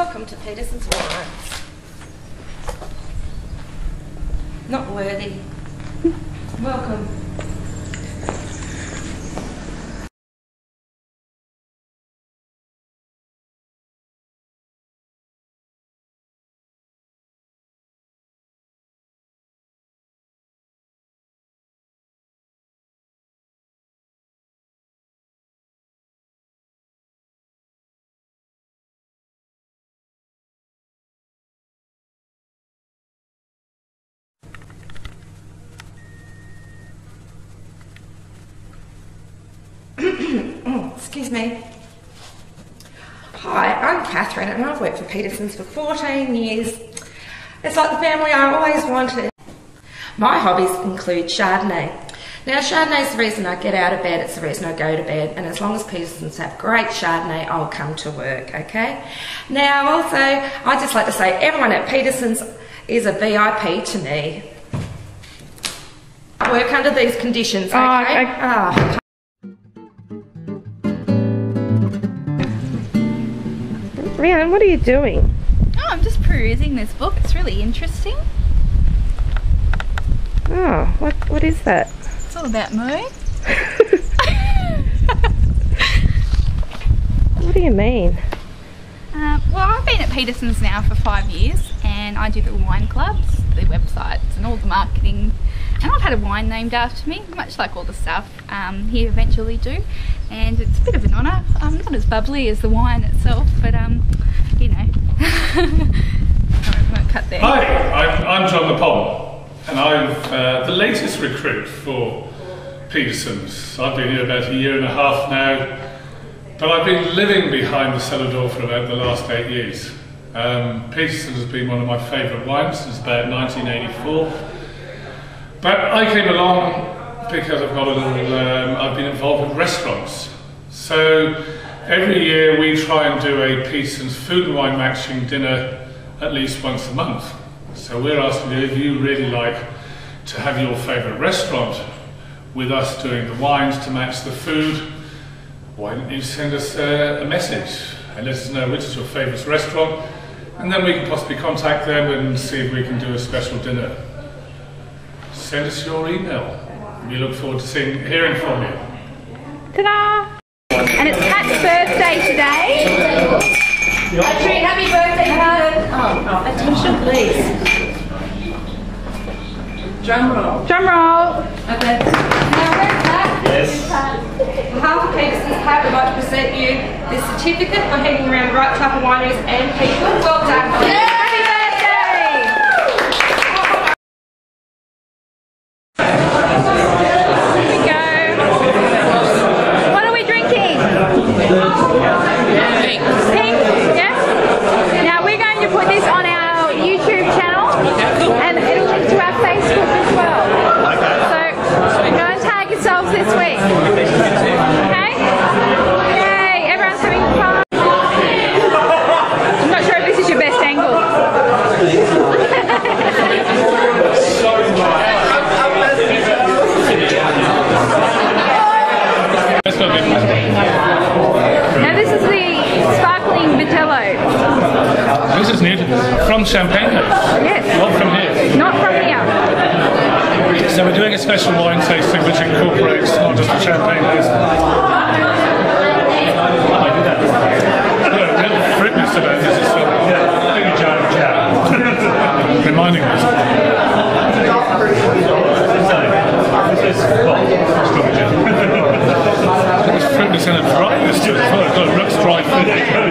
Welcome to Peterson's Wines. Not worthy. Welcome. Excuse me. Hi, I'm Kathryn and I've worked for Peterson's for 14 years. It's like the family I always wanted. My hobbies include Chardonnay. Now, Chardonnay is the reason I get out of bed, it's the reason I go to bed, and as long as Peterson's have great Chardonnay, I'll come to work, okay? Now, also, I'd just like to say everyone at Peterson's is a VIP to me. I work under these conditions, okay? Oh, okay. Ah. Rhiannon, what are you doing? Oh, I'm just perusing this book. It's really interesting. Oh, what what is that? It's all about mowing. What do you mean? Uh, well, I've been at Peterson's now for five years and I do the wine clubs, the websites and all the marketing. And I've had a wine named after me, much like all the stuff um, here eventually do. And it's a bit of an honour. I'm not as bubbly as the wine itself, but um, you know. Hi, I'm I'm John the Pom, and I'm uh, the latest recruit for Peterson's. I've been here about a year and a half now, but I've been living behind the cellar door for about the last eight years. Um, Peterson's has been one of my favourite wines since about 1984. But I came along because I've got a little, um, I've been involved with restaurants. So every year we try and do a Peterson's food and wine matching dinner at least once a month. So we're asking you if you really like to have your favourite restaurant with us doing the wines to match the food, why don't you send us uh, a message and let us know which is your favourite restaurant and then we can possibly contact them and see if we can do a special dinner. Send us your email. We look forward to seeing, hearing from you. Ta-da! And it's Pat's birthday today. Patrick, happy birthday, Pat. Oh, oh attention, please. Drum roll. Drum roll! Okay. Now, where's Pat? Yes. On behalf of Peterson's Pat, we'd like to present you this certificate for hanging around the right type of wineries and people. Well done. Happy birthday! Here we go. What are we drinking? Pink. Pink, yes? Now we're going to put this on our YouTube channel and it'll link to our Facebook as well. So go and tag yourselves this week. Okay? Yay! Everyone's having fun. I'm not sure if this is your best angle. Let's go get Now this is the sparkling Vitello. This is new to me. From Champagne Yes. Not from here. Not from here. So we're doing a special wine tasting which incorporates not just the Champagne House. I Yeah.